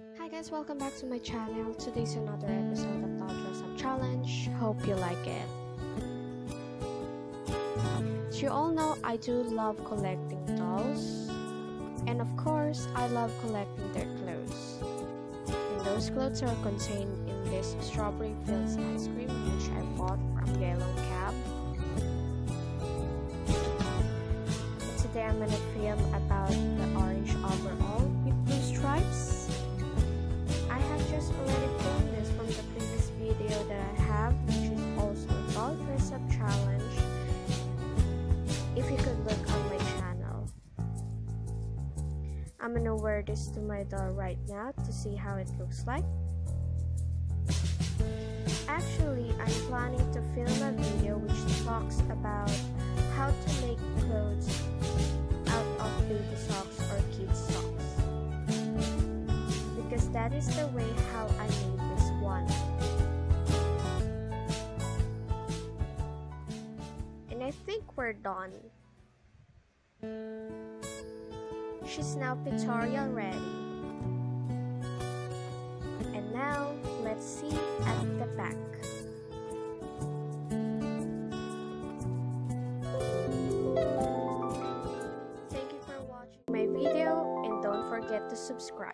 Hi guys, welcome back to my channel. Today's another episode of Doll Dress Up Challenge. Hope you like it. As you all know, I do love collecting dolls. And of course, I love collecting their clothes. And those clothes are contained in this Strawberry Fields ice cream which I bought from Yellow Cab. Today I'm gonna film about the orange I'm gonna wear this to my doll right now to see how it looks like. Actually, I'm planning to film a video which talks about how to make clothes out of baby socks or kids socks because that is the way how I made this one. And I think we're done. She's now pictorial ready. And now, let's see at the back. Thank you for watching my video and don't forget to subscribe.